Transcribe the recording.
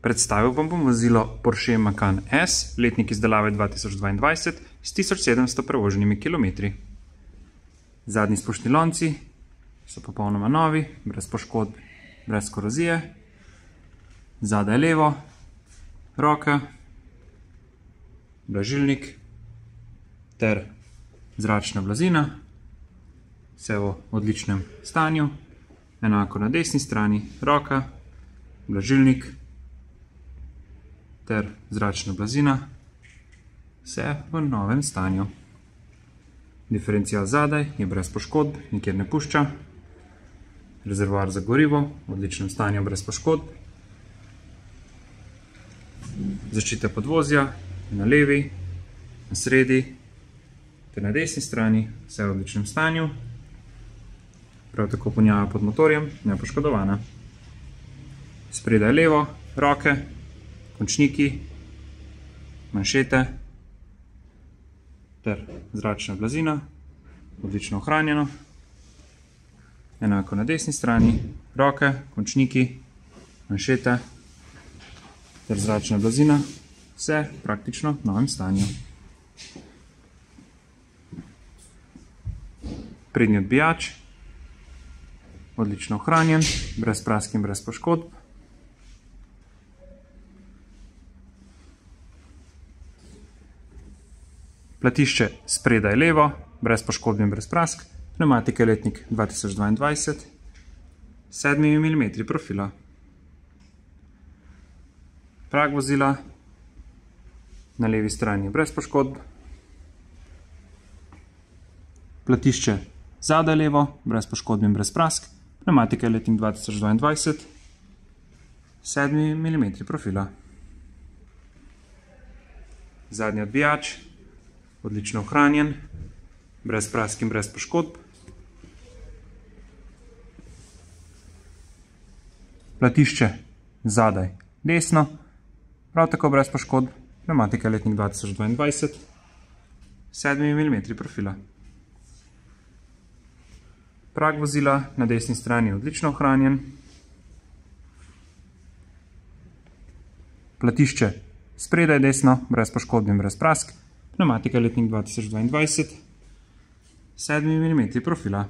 Predstavil vam bom vozilo Porsche Macan S, letnik izdelave 2022 s 1700 prevoženimi kilometri. Zadnji spušni lonci so popolnoma novi, brez poškodb, brez korozije. Zadaj levo, roka, blažilnik ter zračna blazina. Vse v odličnem stanju. Enako na desni strani roka, blažilnik ter zračna blazina. Vse v novem stanju. Diferencial zadaj je brez poškodb, nikjer ne pušča. Rezervoar za gorivo v odličnem stanju brez poškodb. Zaščita podvozja na levi, na sredi ter na desni strani, vse v odličnem stanju. Prav tako punjava pod motorjem, nepoškodovana. Spredaj levo, roke, končniki, manšete ter zračna blazina, odlično ohranjeno. Enako na desni strani, roke, končniki, manšete ter zračna blazina, vse praktično v novem stanju. Prednji odbijač, odlično ohranjen, brez prask in brez poškodb. Platišče spredaj levo, brez poškodb in brez prask. Pneumatika letnik 2022, 7 mm profila. Prag vozila na levi strani brez poškodb. Platišče zadaj levo, brez poškodb in brez prask. Pneumatika letnik 2022, 7 mm profila. Zadnji odbijač, odlično ohranjen, brez prask in brez poškodb. Platišče zadaj desno, prav tako brez poškodb. Pneumatika letnik 2022, 7 mm profila. Prag vozila na desni strani je odlično ohranjen. Platišče spredaj desno, brez poškodb in brez prask. Pneumatika letnik 2022, 7 mm profila.